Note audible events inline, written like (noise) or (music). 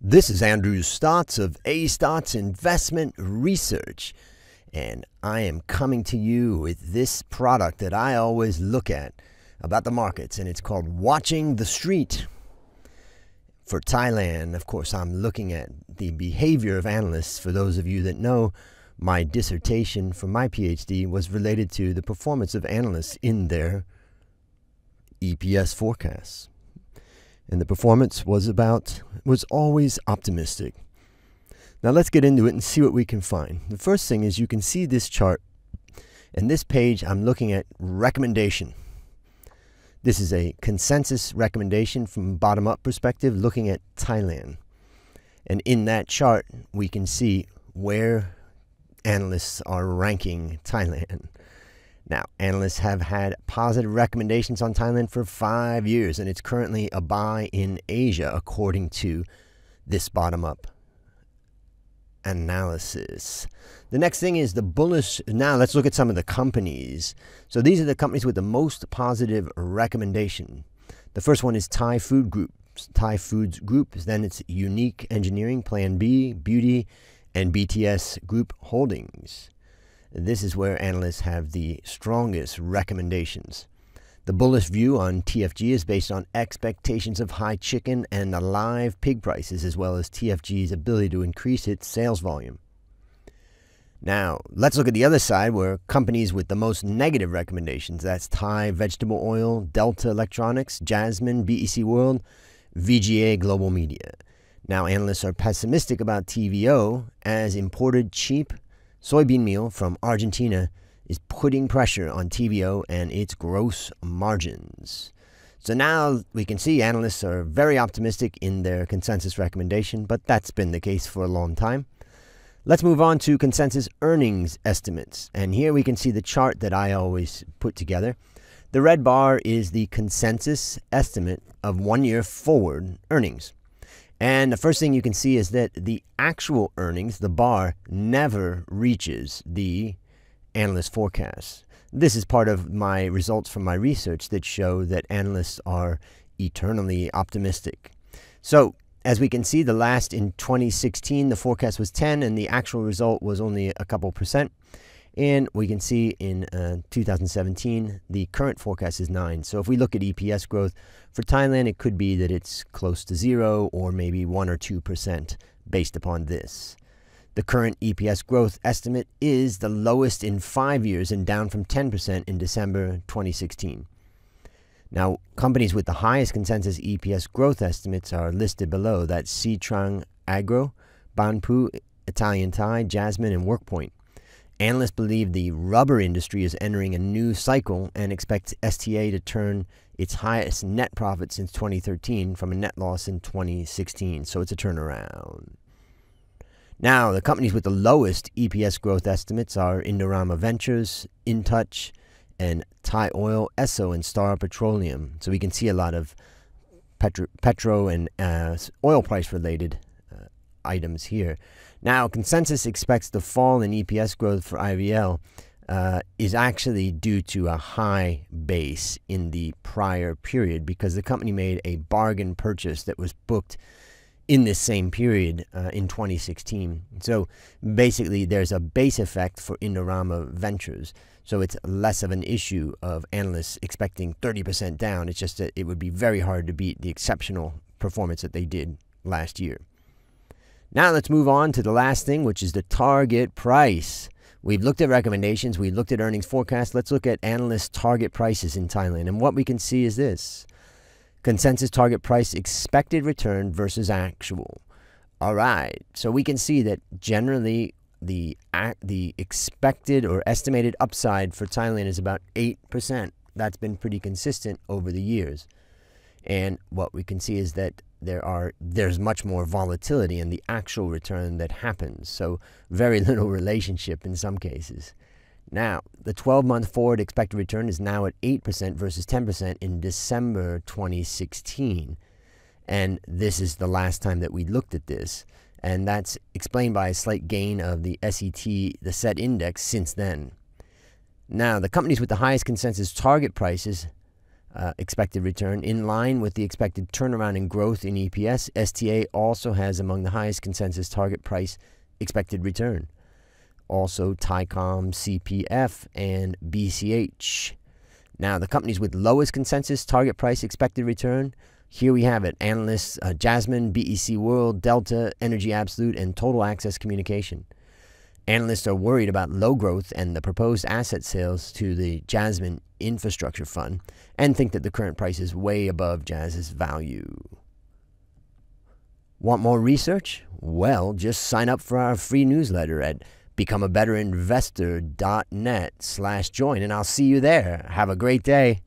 This is Andrew Stotz of A Stotz Investment Research, and I am coming to you with this product that I always look at about the markets, and it's called Watching the Street. For Thailand, of course, I'm looking at the behavior of analysts. For those of you that know, my dissertation for my PhD was related to the performance of analysts in their EPS forecasts and the performance was about was always optimistic. Now let's get into it and see what we can find. The first thing is you can see this chart. And this page I'm looking at recommendation. This is a consensus recommendation from bottom up perspective looking at Thailand. And in that chart we can see where analysts are ranking Thailand. Now, analysts have had positive recommendations on Thailand for five years, and it's currently a buy in Asia, according to this bottom up analysis. The next thing is the bullish. Now, let's look at some of the companies. So, these are the companies with the most positive recommendation. The first one is Thai Food Group. Thai Foods Group. Then it's Unique Engineering, Plan B, Beauty, and BTS Group Holdings. This is where analysts have the strongest recommendations. The bullish view on TFG is based on expectations of high chicken and live pig prices, as well as TFG's ability to increase its sales volume. Now, let's look at the other side where companies with the most negative recommendations that's Thai Vegetable Oil, Delta Electronics, Jasmine, BEC World, VGI Global Media. Now, analysts are pessimistic about TVO as imported cheap Soybean meal from Argentina is putting pressure on TVO and its gross margins. So now we can see analysts are very optimistic in their consensus recommendation, but that's been the case for a long time. Let's move on to consensus earnings estimates. And here we can see the chart that I always put together. The red bar is the consensus estimate of one year forward earnings. And the first thing you can see is that the actual earnings, the bar, never reaches the analyst forecast. This is part of my results from my research that show that analysts are eternally optimistic. So, as we can see, the last in 2016, the forecast was 10, and the actual result was only a couple percent. And we can see in uh, 2017, the current forecast is 9. So if we look at EPS growth for Thailand, it could be that it's close to zero or maybe 1 or 2% based upon this. The current EPS growth estimate is the lowest in five years and down from 10% in December 2016. Now, companies with the highest consensus EPS growth estimates are listed below. That's Sri Trang Agro, Banpu, Italian Thai, Jasmine, and Workpoint. Analysts believe the rubber industry is entering a new cycle and expect STA to turn its highest net profit since 2013 from a net loss in 2016. So it's a turnaround. Now, the companies with the lowest EPS growth estimates are Indorama Ventures, InTouch, and Thai Oil, Esso, and Star Petroleum. So we can see a lot of petro, petro and uh, oil price related uh, items here. Now, consensus expects the fall in EPS growth for IVL uh, is actually due to a high base in the prior period because the company made a bargain purchase that was booked in this same period uh, in 2016. So basically, there's a base effect for Indorama Ventures. So it's less of an issue of analysts expecting 30% down. It's just that it would be very hard to beat the exceptional performance that they did last year. Now let's move on to the last thing, which is the target price. We've looked at recommendations, we've looked at earnings forecasts. Let's look at analyst target prices in Thailand. And what we can see is this consensus target price expected return versus actual. All right, so we can see that generally the the expected or estimated upside for Thailand is about 8%. That's been pretty consistent over the years. And what we can see is that there are there's much more volatility in the actual return that happens. So very (laughs) little relationship in some cases. Now, the 12-month forward expected return is now at 8% versus 10% in December 2016. And this is the last time that we looked at this. And that's explained by a slight gain of the SET, the set index, since then. Now, the companies with the highest consensus target prices uh, expected return in line with the expected turnaround in growth in EPS. STA also has among the highest consensus target price expected return. Also, Thaicom, CPF, and BCH. Now, the companies with lowest consensus target price expected return here we have it analysts uh, Jasmine, BEC World, Delta, Energy Absolute, and Total Access Communication. Analysts are worried about low growth and the proposed asset sales to the Jasmine Infrastructure Fund and think that the current price is way above Jazz's value. Want more research? Well, just sign up for our free newsletter at becomeabetterinvestor.net slash join and I'll see you there. Have a great day.